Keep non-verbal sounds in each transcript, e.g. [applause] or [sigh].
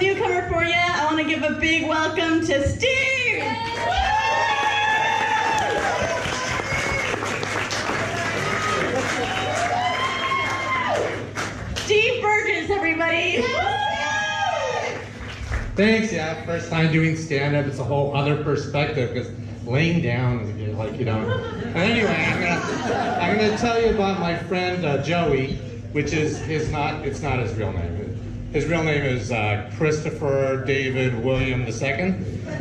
newcomer for you. I want to give a big welcome to Steve. Steve Burgess, everybody. Thanks, yeah. First time doing stand-up, it's a whole other perspective because laying down is like you know. Anyway, I'm gonna I'm gonna tell you about my friend uh, Joey, which is his not it's not his real name. His real name is uh, Christopher David William II,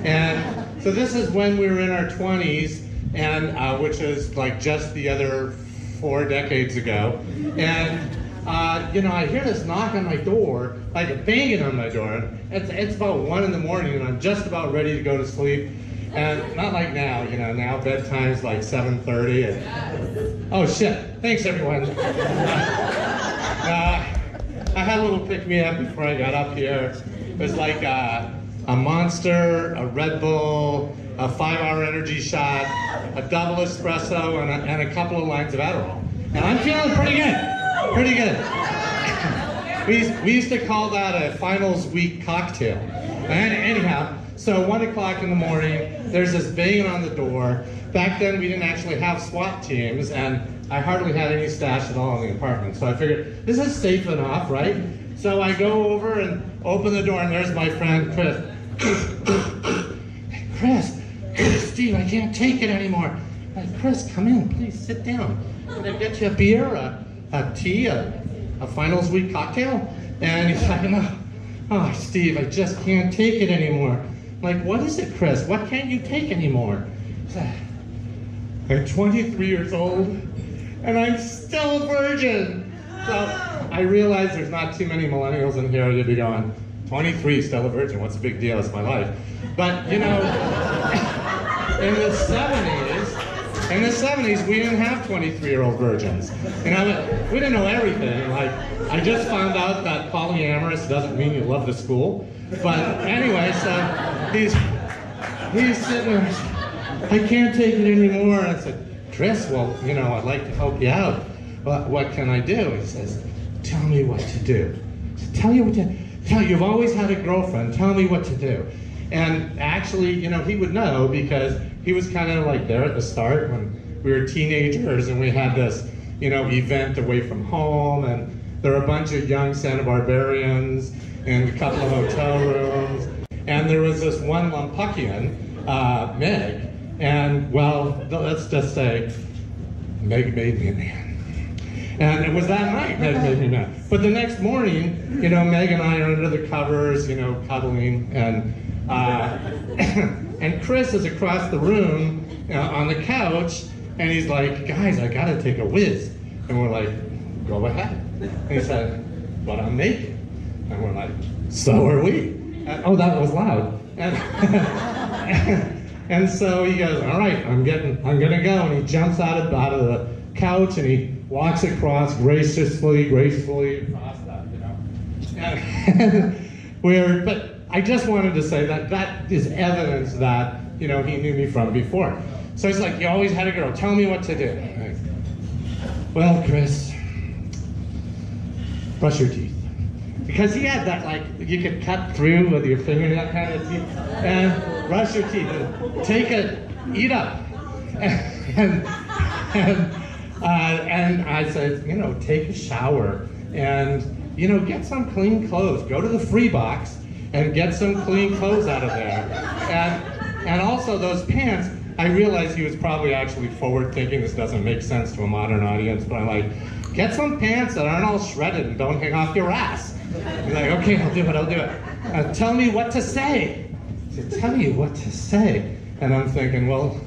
and so this is when we were in our 20s, and uh, which is like just the other four decades ago, and. Uh, you know, I hear this knock on my door, like a banging on my door. It's, it's about one in the morning, and I'm just about ready to go to sleep. And not like now, you know, now bedtime's like 7.30. And, oh shit, thanks everyone. [laughs] Uh, I had a little pick-me-up before I got up here. It was like a, a Monster, a Red Bull, a five-hour energy shot, a double espresso, and a, and a couple of lines of Adderall. And I'm feeling pretty good. Pretty good. [laughs] we, used, we used to call that a finals week cocktail. And anyhow, so one o'clock in the morning, there's this banging on the door. Back then, we didn't actually have SWAT teams, and I hardly had any stash at all in the apartment. So I figured this is safe enough, right? So I go over and open the door, and there's my friend Chris. [coughs] Chris, Steve, I can't take it anymore. Hey, Chris, come in, please sit down. Can I get you a beer, a, a tea, a, a finals week cocktail? And he's like, no. Oh, Steve, I just can't take it anymore. I'm like, what is it, Chris? What can't you take anymore? I'm 23 years old, and I'm still a virgin. So I realize there's not too many millennials in here to be going, 23, still a virgin. What's the big deal? It's my life. But you know, in the 70s, in the 70s, we didn't have 23-year-old virgins. You know, we didn't know everything. Like, I just found out that polyamorous doesn't mean you love the school. But anyway, so he's he's sitting there. I can't take it anymore. I said, Chris, well, you know, I'd like to help you out. But what can I do? He says, Tell me what to do. Said, tell you what to tell. You've always had a girlfriend. Tell me what to do. And actually, you know, he would know because he was kind of like there at the start when we were teenagers and we had this, you know, event away from home and there were a bunch of young Santa Barbarians and a couple of hotel rooms. And there was this one Lumpuckian, uh, Meg, and well, let's just say, Meg made me a man. And it was that night Meg made me a man. But the next morning, you know, Meg and I are under the covers, you know, cuddling, and uh, [coughs] and Chris is across the room uh, on the couch, and he's like, guys, I gotta take a whiz. And we're like, go ahead. And he said, but I'm naked. And we're like, so are we. And, oh, that was loud. And, [laughs] and so he goes, all right, I'm getting, I'm gonna go. And he jumps out of, out of the couch and he walks across graciously, gracefully across that, uh, you know. [laughs] We're, but I just wanted to say that that is evidence that, you know, he knew me from before. So he's like, you always had a girl, tell me what to do. Well, Chris, brush your teeth. Because he had that, like, you could cut through with your fingernail kind of teeth, and brush your teeth, take it, eat up. [laughs] And, and, uh, and I said, you know, take a shower, and, you know, get some clean clothes. Go to the free box and get some clean clothes out of there. And, and also those pants, I realized he was probably actually forward thinking this doesn't make sense to a modern audience, but I'm like, get some pants that aren't all shredded and don't hang off your ass. He's like, okay, I'll do it, I'll do it. Uh, tell me what to say. Said, tell you what to say. And I'm thinking, well,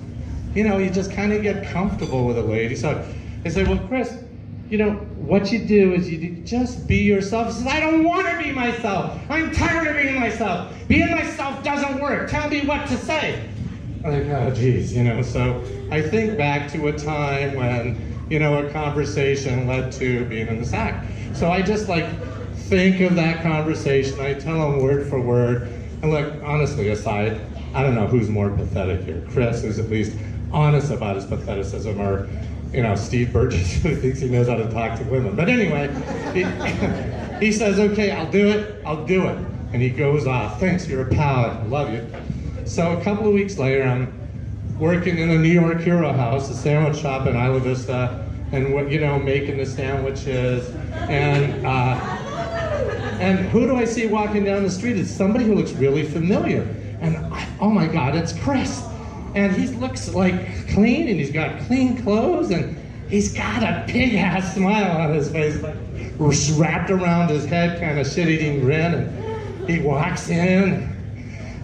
you know, you just kind of get comfortable with a lady. So I said, well, Chris, you know, what you do is you just be yourself. He says, I don't want to be myself. I'm tired of being myself. Being myself doesn't work. Tell me what to say. I'm like, oh, geez, you know. So I think back to a time when, you know, a conversation led to being in the sack. So I just like think of that conversation. I tell him word for word. And look, honestly, aside, I don't know who's more pathetic here. Chris, who's at least honest about his patheticism, or you know, Steve Burgess, [laughs] who thinks he knows how to talk to women. But anyway, he, [laughs] he says, okay, I'll do it, I'll do it. And he goes off, thanks, you're a pal, I love you. So a couple of weeks later, I'm working in a New York Hero House, a sandwich shop in Isla Vista, and what you know, making the sandwiches. And uh, and who do I see walking down the street? It's somebody who looks really familiar. And I, oh my God, it's Chris. And he looks like clean, and he's got clean clothes, and he's got a big ass smile on his face, like wrapped around his head, kind of shit-eating grin. And he walks in,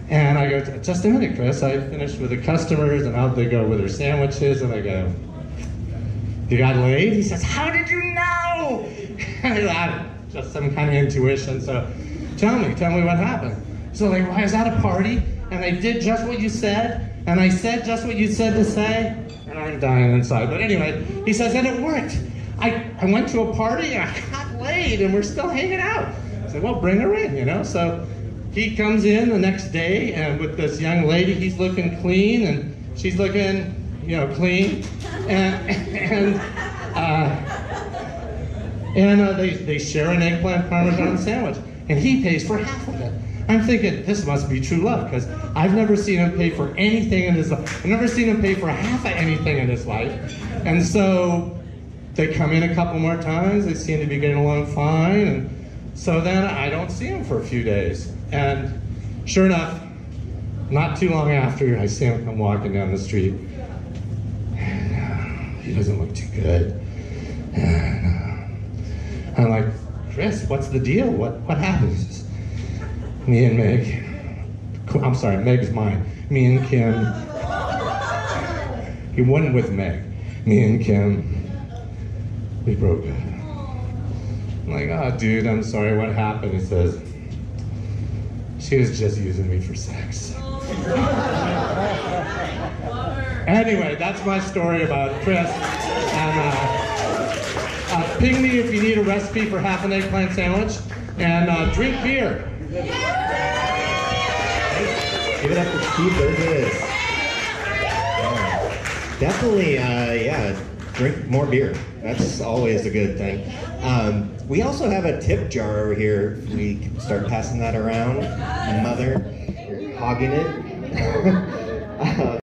and I go, just a minute, Chris. I finished with the customers, and out they go with their sandwiches, and I go, you got laid? He says, how did you know? [laughs] I just some kind of intuition. So tell me, tell me what happened. So like, why is that a party? And I did just what you said, and I said just what you said to say, and I'm dying inside. But anyway, he says, and it worked. I, I went to a party and I got laid, and we're still hanging out. I said, well, bring her in, you know? So he comes in the next day, and with this young lady, he's looking clean, and she's looking, you know, clean. And, [laughs] and uh, and uh, they, they share an eggplant parmesan sandwich, and he pays for half of it. I'm thinking, this must be true love, because I've never seen him pay for anything in his life. I've never seen him pay for half of anything in his life. And so they come in a couple more times, they seem to be getting along fine, and so then I don't see him for a few days. And sure enough, not too long after, I see him come walking down the street. And, uh, he doesn't look too good. And, uh, I'm like, Chris, what's the deal? What what happens? Me and Meg. I'm sorry, Meg's mine. Me and Kim. He wasn't with Meg. Me and Kim. We broke up. I'm like, oh, dude, I'm sorry. What happened? He says, she was just using me for sex. [laughs] anyway, that's my story about Chris. And, uh, uh, ping me if you need a recipe for half an eggplant sandwich, and uh, drink beer. Give it up for Steve Burgess. Yeah. Definitely, uh, yeah, drink more beer. That's always a good thing. Um, we also have a tip jar over here. We can start passing that around. Mother, hogging it. [laughs] uh,